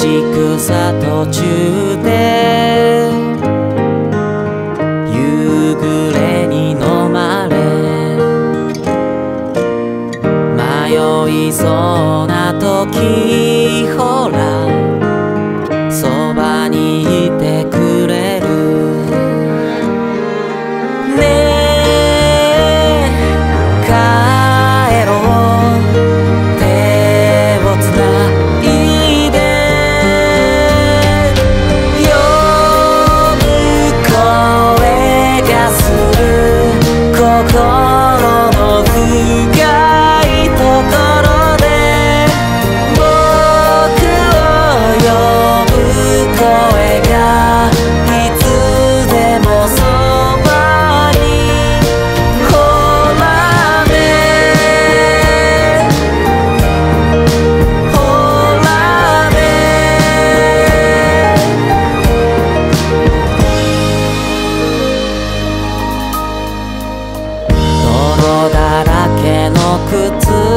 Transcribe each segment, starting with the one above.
ち草途中で夕暮れに飲まれ迷いそうな時ほらそばに good to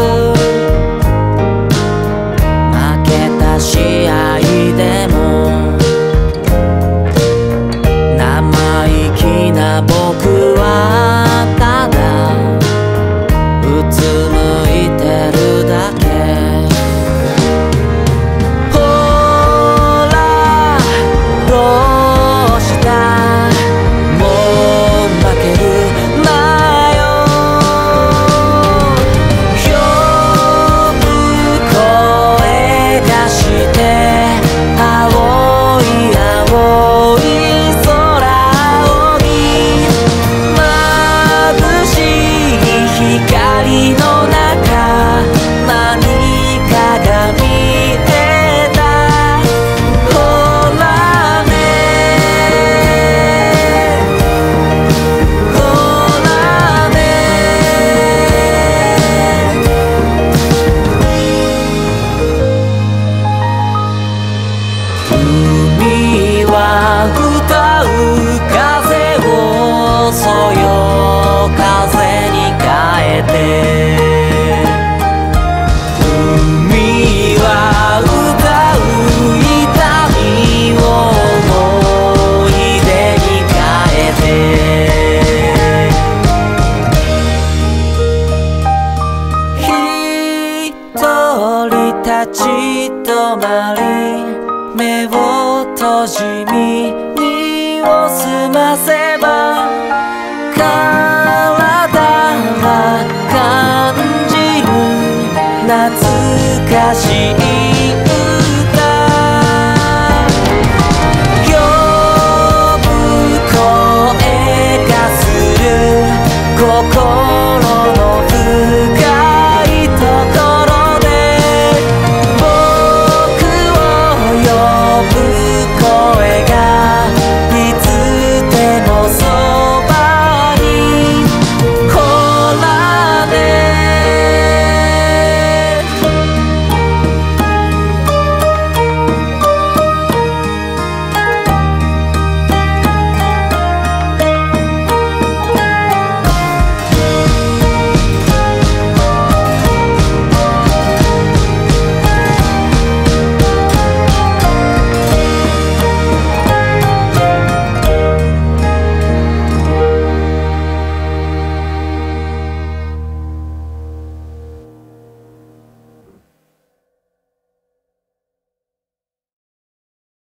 ちとまり目を閉じ耳を澄ませば体は感じる懐かしい